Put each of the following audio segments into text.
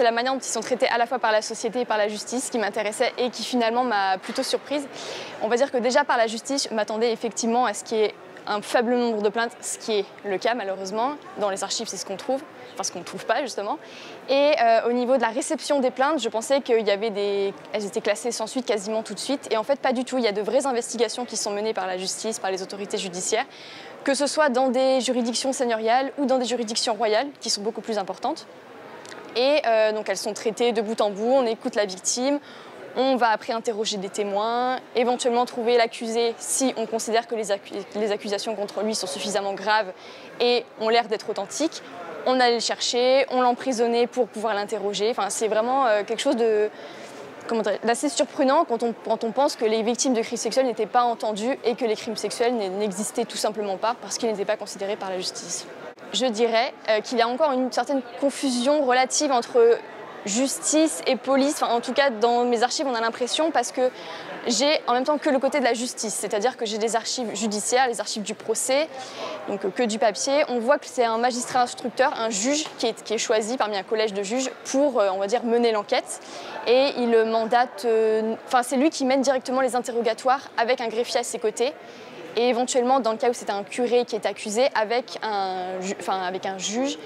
c'est la manière dont ils sont traités à la fois par la société et par la justice qui m'intéressait et qui finalement m'a plutôt surprise. On va dire que déjà par la justice, je m'attendais effectivement à ce qui est un faible nombre de plaintes, ce qui est le cas malheureusement. Dans les archives, c'est ce qu'on trouve, enfin ce qu'on ne trouve pas justement. Et euh, au niveau de la réception des plaintes, je pensais qu'il y avait des... Étaient classées sans suite quasiment tout de suite. Et en fait, pas du tout. Il y a de vraies investigations qui sont menées par la justice, par les autorités judiciaires, que ce soit dans des juridictions seigneuriales ou dans des juridictions royales, qui sont beaucoup plus importantes. Et euh, donc elles sont traitées de bout en bout, on écoute la victime, on va après interroger des témoins, éventuellement trouver l'accusé si on considère que les, accusations contre lui sont suffisamment graves et ont l'air d'être authentiques. On allait le chercher, on l'emprisonnait pour pouvoir l'interroger. C'est vraiment euh, quelque chose d'assez surprenant quand on pense que les victimes de crimes sexuels n'étaient pas entendues et que les crimes sexuels n'existaient tout simplement pas parce qu'ils n'étaient pas considérés par la justice. Je dirais euh, qu'il y a encore une certaine confusion relative entre justice et police. en tout cas, dans mes archives, on a l'impression parce que j'ai en même temps que le côté de la justice, c'est-à-dire que j'ai des archives judiciaires, les archives du procès, donc euh, que du papier. On voit que c'est un magistrat instructeur, un juge qui est, choisi parmi un collège de juges pour, euh, mener l'enquête. Et il mandate, enfin, c'est lui qui mène directement les interrogatoires avec un greffier à ses côtés. Et éventuellement, dans le cas où c'est un curé qui est accusé, avec un, enfin, avec un juge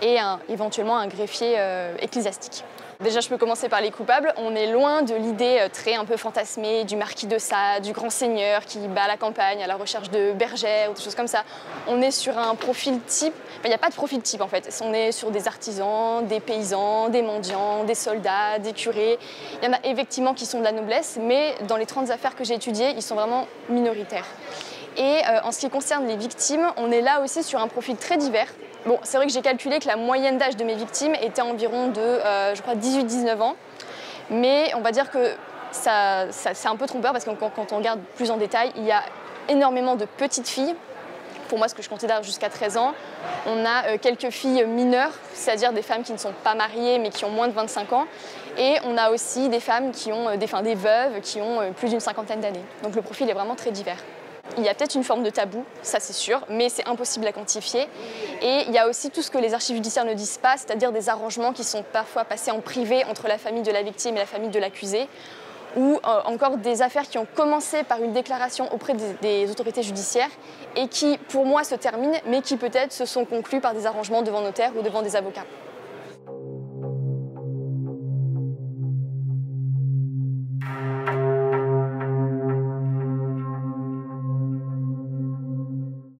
et éventuellement un greffier ecclésiastique. Déjà, je peux commencer par les coupables. On est loin de l'idée euh, très un peu fantasmée du marquis de Sade, du grand seigneur qui bat la campagne à la recherche de bergères ou des choses comme ça. On est sur un profil type. il n'y a pas de profil type en fait. On est sur des artisans, des paysans, des mendiants, des soldats, des curés. Il y en a effectivement qui sont de la noblesse, mais dans les 30 affaires que j'ai étudiées, ils sont vraiment minoritaires. Et euh, en ce qui concerne les victimes, on est là aussi sur un profil très divers. Bon, c'est vrai que j'ai calculé que la moyenne d'âge de mes victimes était environ de, euh, je crois, 18-19 ans. Mais on va dire que ça, c'est un peu trompeur parce que quand, on regarde plus en détail, il y a énormément de petites filles. Pour moi, ce que je considère jusqu'à 13 ans. On a euh, quelques filles mineures, c'est-à-dire des femmes qui ne sont pas mariées mais qui ont moins de 25 ans. Et on a aussi des femmes qui ont, des, enfin, des veuves qui ont plus d'une cinquantaine d'années. Donc le profil est vraiment très divers. Il y a peut-être une forme de tabou, ça c'est sûr, mais c'est impossible à quantifier. Et il y a aussi tout ce que les archives judiciaires ne disent pas, c'est-à-dire des arrangements qui sont parfois passés en privé entre la famille de la victime et la famille de l'accusé, ou euh, encore des affaires qui ont commencé par une déclaration auprès des, autorités judiciaires et qui, pour moi, se terminent, mais qui peut-être se sont conclues par des arrangements devant notaire ou devant des avocats.